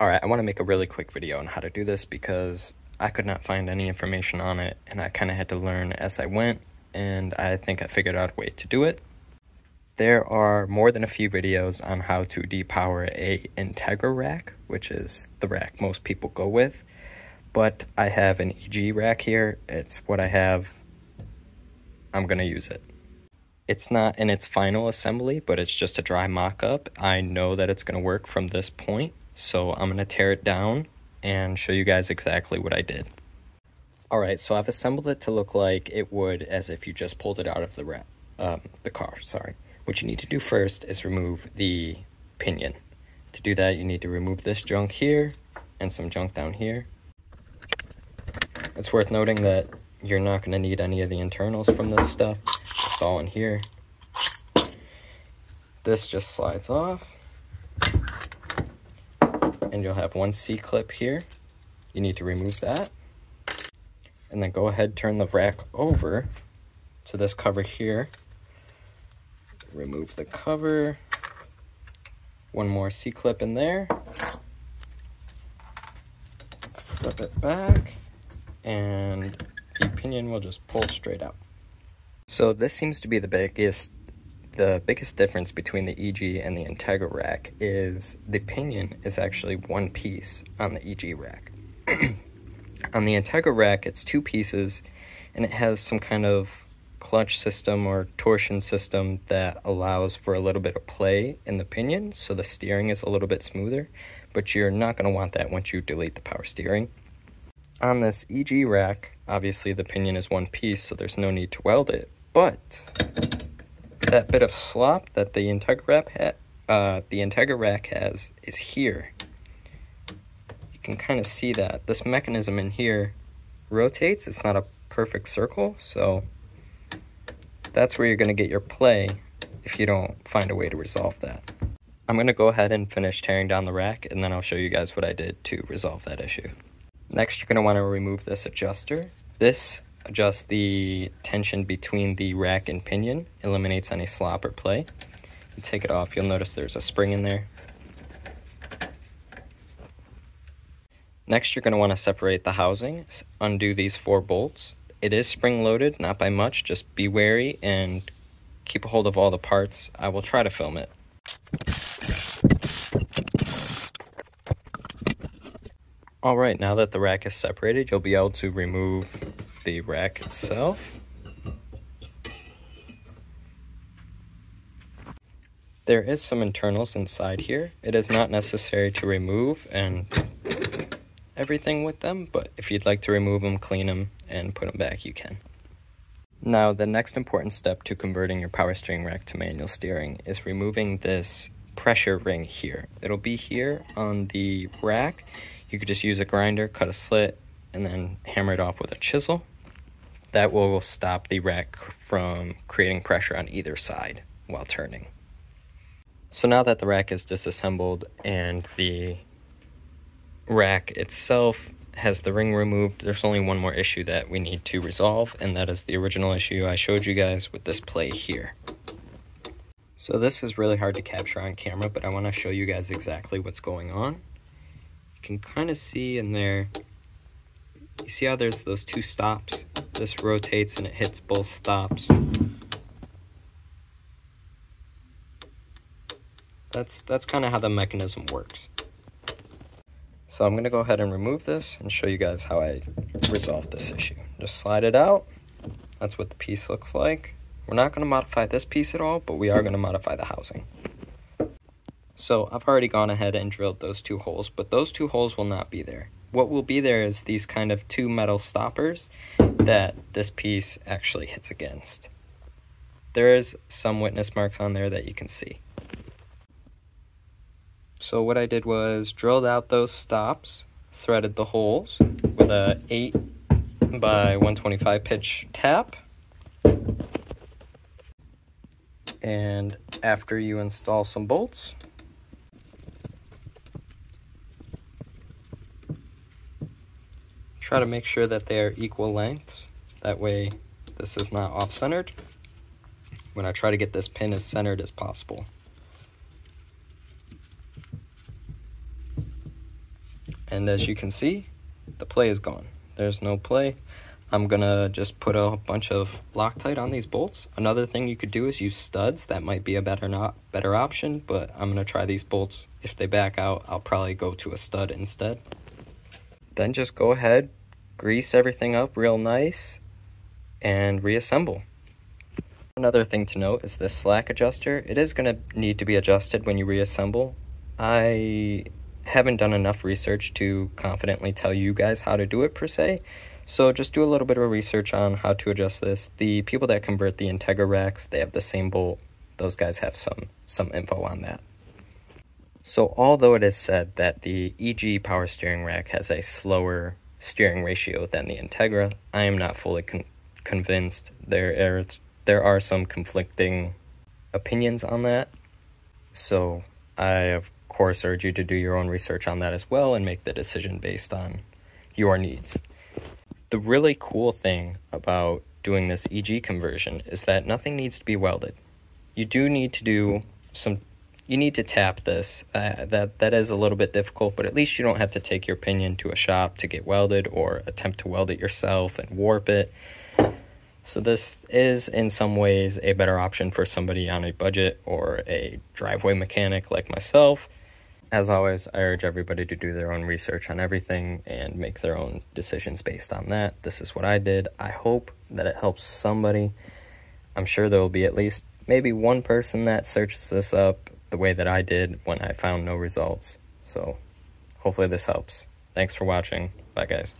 Alright, I want to make a really quick video on how to do this because I could not find any information on it and I kind of had to learn as I went and I think I figured out a way to do it. There are more than a few videos on how to depower a Integra rack, which is the rack most people go with, but I have an EG rack here. It's what I have. I'm going to use it. It's not in its final assembly, but it's just a dry mock-up. I know that it's going to work from this point so I'm going to tear it down and show you guys exactly what I did. Alright, so I've assembled it to look like it would as if you just pulled it out of the, ra um, the car. Sorry. What you need to do first is remove the pinion. To do that, you need to remove this junk here and some junk down here. It's worth noting that you're not going to need any of the internals from this stuff. It's all in here. This just slides off and you'll have one C-clip here. You need to remove that. And then go ahead, turn the rack over to this cover here. Remove the cover. One more C-clip in there. Flip it back. And the pinion will just pull straight out. So this seems to be the biggest the biggest difference between the EG and the Integra rack is the pinion is actually one piece on the EG rack. on the Integra rack, it's two pieces, and it has some kind of clutch system or torsion system that allows for a little bit of play in the pinion, so the steering is a little bit smoother, but you're not going to want that once you delete the power steering. On this EG rack, obviously the pinion is one piece, so there's no need to weld it, but that bit of slop that the Integra ha- uh, the Integra rack has is here. You can kind of see that. This mechanism in here rotates. It's not a perfect circle, so that's where you're going to get your play if you don't find a way to resolve that. I'm going to go ahead and finish tearing down the rack, and then I'll show you guys what I did to resolve that issue. Next, you're going to want to remove this adjuster. This adjust the tension between the rack and pinion, eliminates any slop or play. You take it off, you'll notice there's a spring in there. Next, you're going to want to separate the housing, undo these four bolts. It is spring loaded, not by much, just be wary and keep a hold of all the parts. I will try to film it. Alright, now that the rack is separated, you'll be able to remove the rack itself. There is some internals inside here. It is not necessary to remove and everything with them, but if you'd like to remove them, clean them, and put them back, you can. Now, the next important step to converting your power steering rack to manual steering is removing this pressure ring here. It'll be here on the rack. You could just use a grinder, cut a slit, and then hammer it off with a chisel. That will stop the rack from creating pressure on either side while turning. So now that the rack is disassembled and the rack itself has the ring removed, there's only one more issue that we need to resolve, and that is the original issue I showed you guys with this play here. So this is really hard to capture on camera, but I want to show you guys exactly what's going on. You can kind of see in there, you see how there's those two stops? This rotates and it hits both stops. That's, that's kind of how the mechanism works. So I'm going to go ahead and remove this and show you guys how I resolve this issue. Just slide it out. That's what the piece looks like. We're not going to modify this piece at all, but we are going to modify the housing. So I've already gone ahead and drilled those two holes, but those two holes will not be there what will be there is these kind of two metal stoppers that this piece actually hits against. There is some witness marks on there that you can see. So what I did was drilled out those stops, threaded the holes with a 8 by 125 pitch tap. And after you install some bolts, Try to make sure that they are equal lengths. That way this is not off-centered. When I try to get this pin as centered as possible. and as you can see, the play is gone. There's no play. I'm gonna just put a bunch of Loctite on these bolts. Another thing you could do is use studs. That might be a better not better option, but I'm gonna try these bolts. If they back out, I'll probably go to a stud instead. Then just go ahead, grease everything up real nice, and reassemble. Another thing to note is this slack adjuster. It is gonna need to be adjusted when you reassemble. I haven't done enough research to confidently tell you guys how to do it per se. So just do a little bit of research on how to adjust this. The people that convert the Integra racks, they have the same bolt. Those guys have some some info on that. So although it is said that the EG power steering rack has a slower steering ratio than the Integra, I am not fully con- convinced. There are there are some conflicting opinions on that. So I of course urge you to do your own research on that as well and make the decision based on your needs. The really cool thing about doing this EG conversion is that nothing needs to be welded. You do need to do some you need to tap this. Uh, that that is a little bit difficult, but at least you don't have to take your pinion to a shop to get welded or attempt to weld it yourself and warp it. So this is in some ways a better option for somebody on a budget or a driveway mechanic like myself as always, I urge everybody to do their own research on everything and make their own decisions based on that. This is what I did. I hope that it helps somebody. I'm sure there will be at least maybe one person that searches this up the way that I did when I found no results. So hopefully this helps. Thanks for watching. Bye, guys.